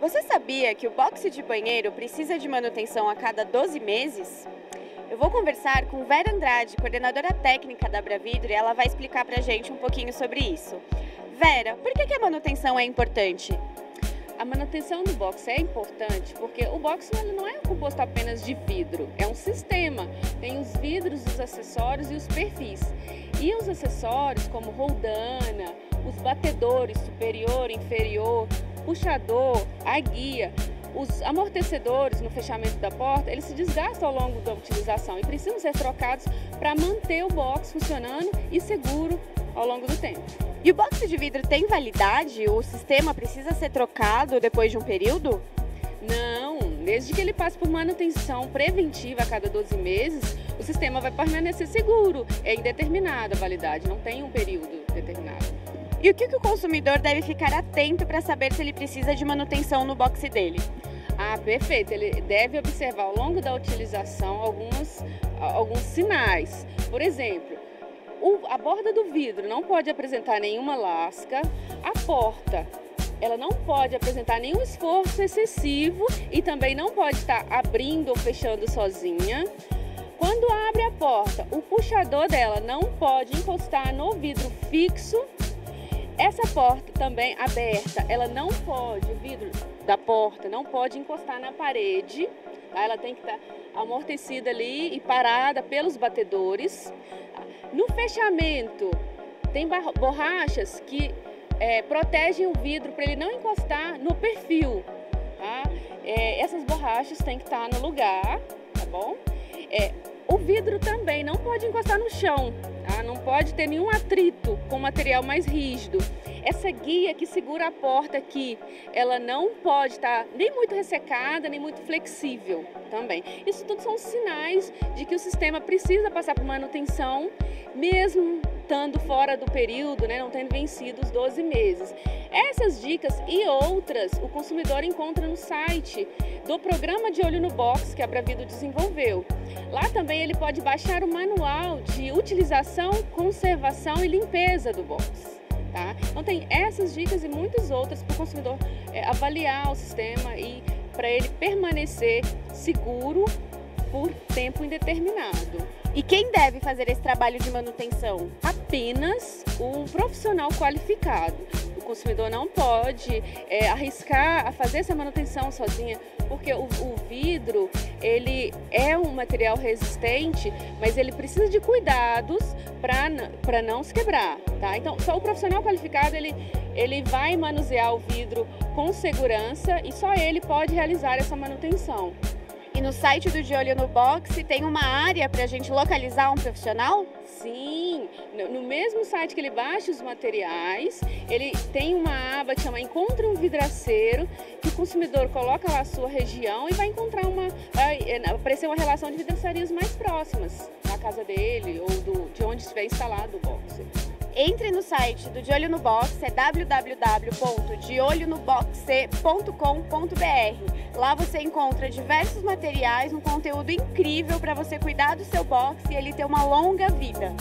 Você sabia que o boxe de banheiro precisa de manutenção a cada 12 meses? Eu vou conversar com Vera Andrade, coordenadora técnica da Bravidro, e ela vai explicar pra gente um pouquinho sobre isso. Vera, por que, que a manutenção é importante? A manutenção do box é importante porque o box não é composto apenas de vidro, é um sistema. Tem os vidros, os acessórios e os perfis. E os acessórios, como roldana, os batedores superior, inferior, puxador, a guia, os amortecedores no fechamento da porta, eles se desgastam ao longo da utilização e precisam ser trocados para manter o box funcionando e seguro ao longo do tempo. E o box de vidro tem validade? O sistema precisa ser trocado depois de um período? Não, desde que ele passe por manutenção preventiva a cada 12 meses, o sistema vai permanecer seguro. É indeterminada a validade, não tem um período determinado. E o que, que o consumidor deve ficar atento para saber se ele precisa de manutenção no box dele? Ah, perfeito. Ele deve observar ao longo da utilização alguns, alguns sinais. Por exemplo, o, a borda do vidro não pode apresentar nenhuma lasca, a porta ela não pode apresentar nenhum esforço excessivo e também não pode estar abrindo ou fechando sozinha. Quando abre a porta, o puxador dela não pode encostar no vidro fixo essa porta também aberta, ela não pode, o vidro da porta não pode encostar na parede, tá? ela tem que estar tá amortecida ali e parada pelos batedores. No fechamento, tem borrachas que é, protegem o vidro para ele não encostar no perfil. Tá? É, essas borrachas têm que estar tá no lugar, tá bom? É, o vidro também não pode encostar no chão, não pode ter nenhum atrito com material mais rígido. Essa guia que segura a porta aqui, ela não pode estar nem muito ressecada, nem muito flexível também. Isso tudo são sinais de que o sistema precisa passar por manutenção, mesmo estando fora do período, né, não tendo vencido os 12 meses. Essas dicas e outras o consumidor encontra no site do programa de olho no box que a Bravido desenvolveu. Lá também ele pode baixar o manual de utilização, conservação e limpeza do box. Tá? Então tem essas dicas e muitas outras para o consumidor é, avaliar o sistema e para ele permanecer seguro por tempo indeterminado. E quem deve fazer esse trabalho de manutenção? Apenas o profissional qualificado. Consumidor não pode é, arriscar a fazer essa manutenção sozinha, porque o, o, vidro ele é um material resistente, mas ele precisa de cuidados para não se quebrar, tá? Então, só o profissional qualificado ele, ele vai manusear o vidro com segurança e só ele pode realizar essa manutenção. E no site do De Olho no Box tem uma área para a gente localizar um profissional? Sim, no mesmo site que ele baixa os materiais, ele tem uma aba que chama Encontre um Vidraceiro, que o consumidor coloca lá a sua região e vai encontrar uma, vai é, aparecer uma relação de vidraçarias mais próximas da casa dele ou do, de onde estiver instalado o box. Entre no site do De Olho no Box, é www.deolhonoboxe.com.br. Lá você encontra diversos materiais, um conteúdo incrível para você cuidar do seu box e ele ter uma longa vida.